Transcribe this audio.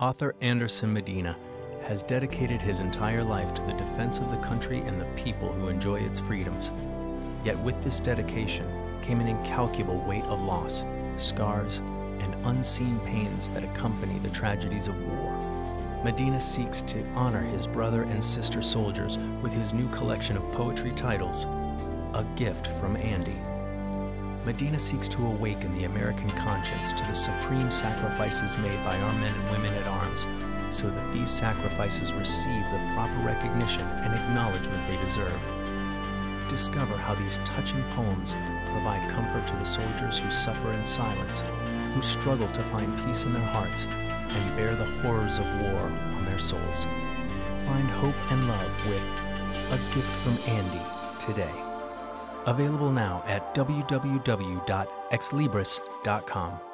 Author Anderson Medina has dedicated his entire life to the defense of the country and the people who enjoy its freedoms. Yet with this dedication came an incalculable weight of loss, scars, and unseen pains that accompany the tragedies of war. Medina seeks to honor his brother and sister soldiers with his new collection of poetry titles, A Gift from Andy. Medina seeks to awaken the American conscience to the supreme sacrifices made by our men and women at arms so that these sacrifices receive the proper recognition and acknowledgement they deserve. Discover how these touching poems provide comfort to the soldiers who suffer in silence, who struggle to find peace in their hearts, and bear the horrors of war on their souls. Find hope and love with A Gift from Andy today. Available now at www.xlibris.com.